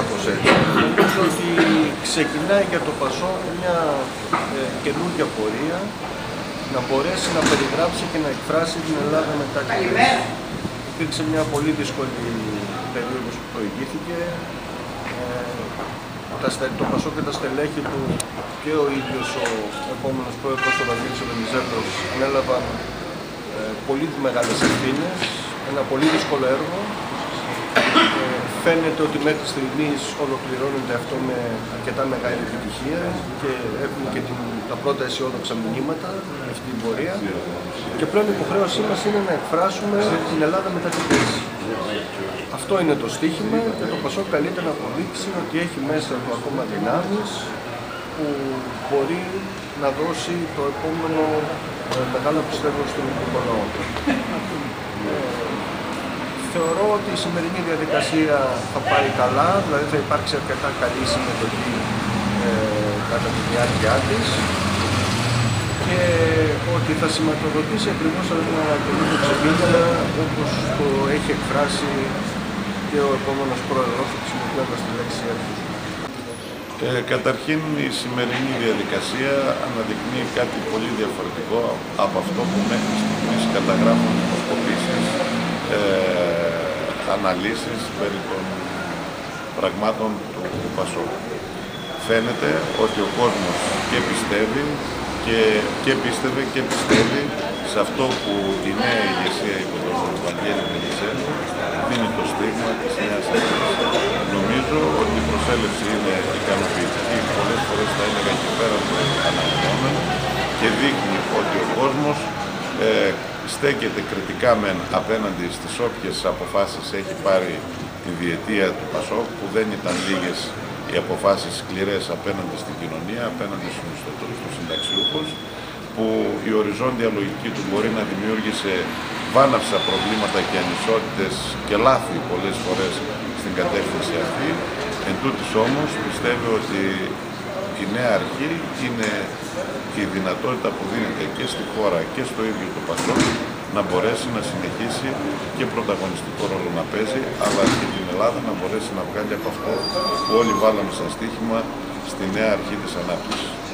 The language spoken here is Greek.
Κάπως έτσι. Νομίζω ότι ξεκινάει για το Πασό μια ε, καινούργια πορεία να μπορέσει να περιγράψει και να εκφράσει την Ελλάδα μετά την κρίση. Υπήρξε μια πολύ δύσκολη περίοδος που προηγήθηκε. Ε, το Πασό και τα στελέχη του και ο ίδιος ο επόμενος πρόεδρος, ο Βαγγέλης Βενιζέλος, ανέλαβαν ε, πολύ μεγάλες ευθύνες, ένα πολύ δύσκολο έργο. Ε, φαίνεται ότι μέχρι στιγμής ολοκληρώνεται αυτό με αρκετά μεγάλη επιτυχία και έχουμε και την, τα πρώτα αισιόδοξα μηνύματα με αυτή την πορεία. Και πλέον η υποχρέωσή μας είναι να εκφράσουμε την Ελλάδα μετά την κρίση. Αυτό είναι το στίχημα και το Πασό καλείται να αποδείξει ότι έχει μέσα του ακόμα δυνάμεις που μπορεί να δώσει το επόμενο ε, μεγάλο πιστεύω στον ελληνικό λαό. Ε, θεωρώ ότι η σημερινή διαδικασία θα πάει καλά, δηλαδή θα υπάρξει αρκετά καλή συμμετοχή ε, κατά τη διάρκεια της και ότι θα σηματοδοτήσει ακριβώς ένα καινούργιο ξεκίνημα όπως το έχει εκφράσει και ο επόμενος πρόεδρος χρησιμοποιώντας τη λέξη έρθους. Ε, καταρχήν η σημερινή διαδικασία αναδεικνύει κάτι πολύ διαφορετικό από αυτό που μέχρι στιγμής καταγράφουν υποσκοπήσεις, ε, αναλύσεις περί των πραγμάτων του Πασό. Φαίνεται ότι ο κόσμος και πιστεύει και, και πίστευε και πιστεύει σε αυτό που η νέα ηγεσία υπό τον Βαγγέλη Μελισσέλη δίνει το στίγμα της νέας αρχής. Νομίζω ότι η προσέλευση είναι ικανοποιητική, πολλές φορές θα έλεγα και πέρα από αναμενόμενο και δείχνει ότι ο κόσμος ε, στέκεται κριτικά μεν απέναντι στις όποιες αποφάσεις έχει πάρει τη διετία του Πασόκ που δεν ήταν λίγες οι αποφάσεις σκληρές απέναντι στην κοινωνία, απέναντι στους μισθωτούς, στους συνταξιούχους που η οριζόντια λογική του μπορεί να δημιούργησε βάναυσα προβλήματα και ανισότητες και λάθη πολλές φορές στην κατεύθυνση αυτή. Εν τούτης όμως πιστεύω ότι η νέα αρχή είναι η δυνατότητα που δίνεται και στη χώρα και στο ίδιο το Πασό να μπορέσει να συνεχίσει και πρωταγωνιστικό ρόλο να παίζει, αλλά και την Ελλάδα να μπορέσει να βγάλει από αυτό που όλοι βάλαμε σαν στοίχημα στη νέα αρχή της ανάπτυξης.